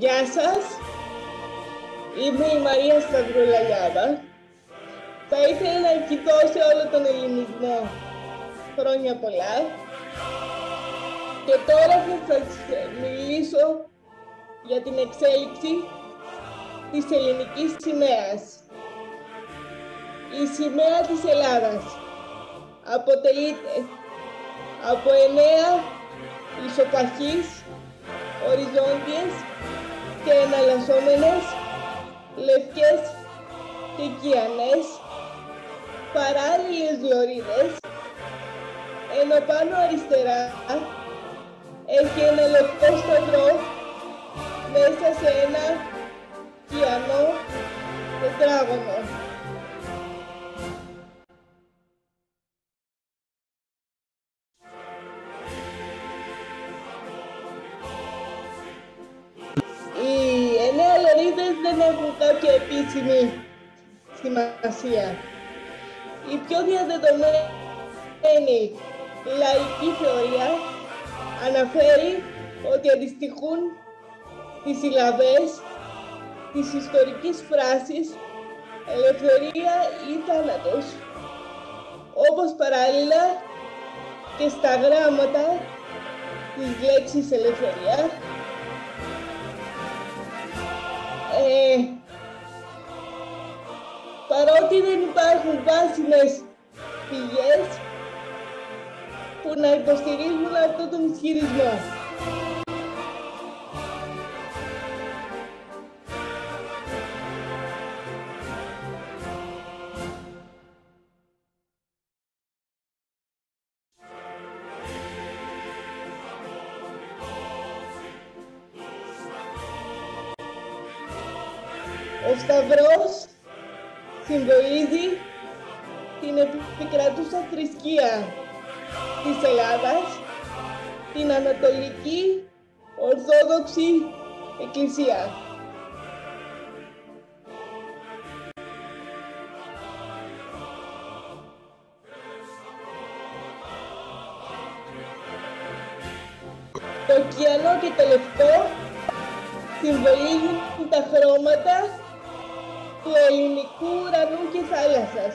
Γεια σας, είμαι η Μαρία Σταυρουλαγιάδα. Θα ήθελα να ευχηθώ σε όλο τον ελληνισμό χρόνια πολλά. Και τώρα θα σας μιλήσω για την εξέλιξη της ελληνικής σημαίας. Η σημαία της Ελλάδας αποτελείται από εννέα ισοπαχείς, οριζόντιες queden a los jóvenes les que quienes para les llorines en opano aristará en quien el apóstol de esa cena quiano de trágonos δεν έχουν κάποια επίσημη σημασία. Η πιο διαδεδομένη λαϊκή θεωρία αναφέρει ότι αντιστοιχούν τις συλλαβές της ιστορικής φράσης ελευθερία ή θάνατος. Όπως παράλληλα και στα γράμματα της λέξης ελευθερία παρότι δεν υπάρχουν βάσιμες πηγές που να υποστηρίζουν αυτό τον ισχυρισμό. Ο Σταυρός συμβολίζει την επικρατούσα θρησκεία της Ελλάδας, την Ανατολική Ορθόδοξη Εκκλησία. Το κιανό και το λευκό συμβολίζουν τα χρώματα του ελληνικού ουρανού και θάλασσας.